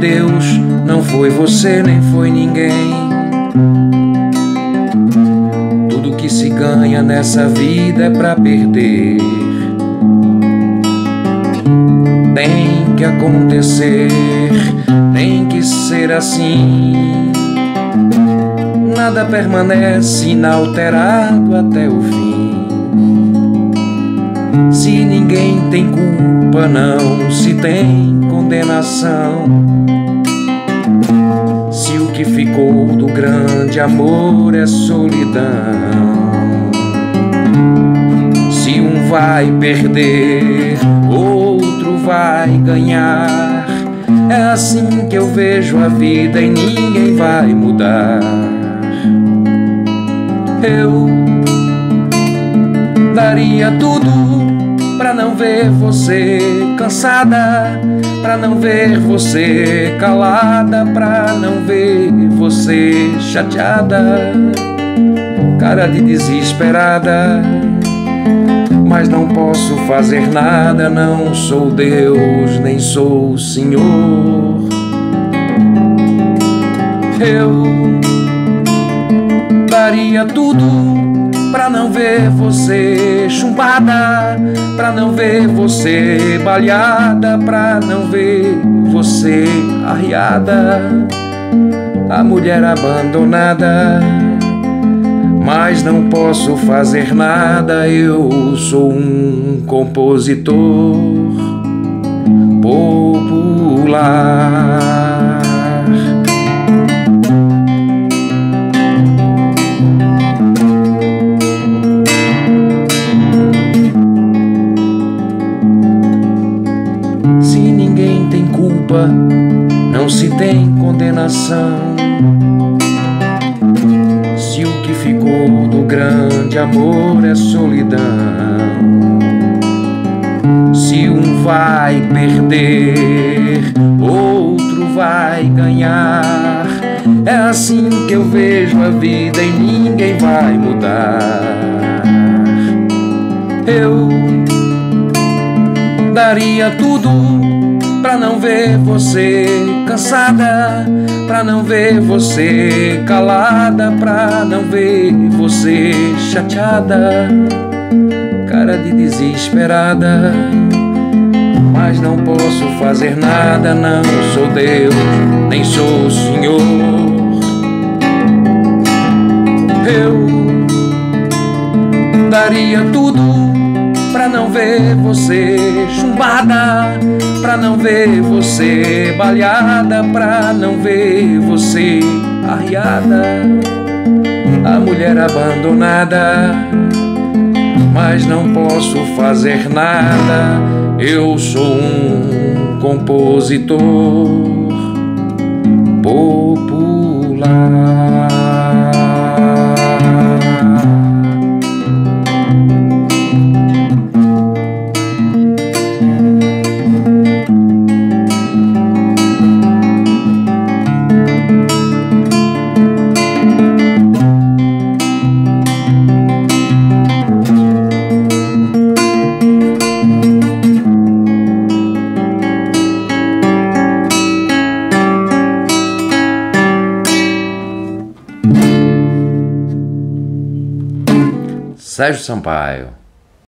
Deus, não foi você nem foi ninguém. Tudo que se ganha nessa vida é pra perder. Tem que acontecer, tem que ser assim. Nada permanece inalterado até o fim. Se ninguém tem culpa, não se tem condenação. Se o que ficou do grande amor é solidão. Se um vai perder, outro vai ganhar. É assim que eu vejo a vida e ninguém vai mudar. Eu daria tudo pra não ver você cansada, pra não ver você calada, pra não ver você chateada, cara de desesperada. Mas não posso fazer nada, não sou Deus, nem sou Senhor. Eu daria tudo Pra não ver você chumbada, pra não ver você baleada, pra não ver você arriada, a mulher abandonada. Mas não posso fazer nada, eu sou um compositor popular. Culpa, não se tem condenação. Se o que ficou do grande amor é solidão, se um vai perder, outro vai ganhar. É assim que eu vejo a vida e ninguém vai mudar. Eu daria tudo Pra não ver você cansada, pra não ver você calada, pra não ver você chateada, cara de desesperada. Mas não posso fazer nada, não sou Deus, nem sou o Senhor. Ver você chumbada, pra não ver você baleada, pra não ver você arriada, a mulher abandonada. Mas não posso fazer nada, eu sou um compositor popular. Sérgio Sampaio.